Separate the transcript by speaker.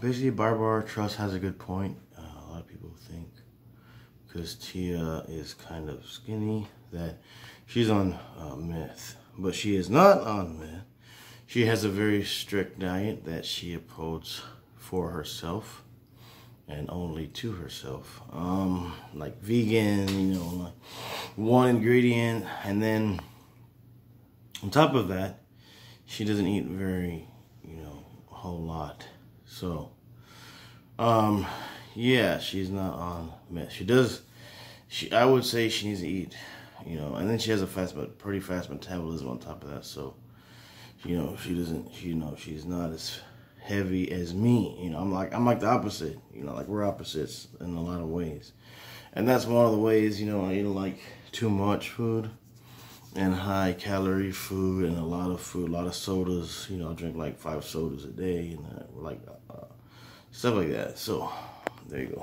Speaker 1: basically, Barbara Trust has a good point. Uh, a lot of people think because Tia is kind of skinny that she's on uh, meth, but she is not on meth. She has a very strict diet that she upholds for herself and only to herself. Um, like vegan, you know, like one ingredient, and then on top of that, she doesn't eat very, you know, a whole lot. So, um, yeah, she's not on meth. She does. She, I would say she needs to eat, you know, and then she has a fast, but pretty fast metabolism on top of that. So, you know, she doesn't. She, you know, she's not as heavy as me. You know, I'm like I'm like the opposite. You know, like we're opposites in a lot of ways, and that's one of the ways. You know, I eat like too much food and high calorie food and a lot of food, a lot of sodas. You know, I drink like five sodas a day and uh, like uh, stuff like that. So there you go.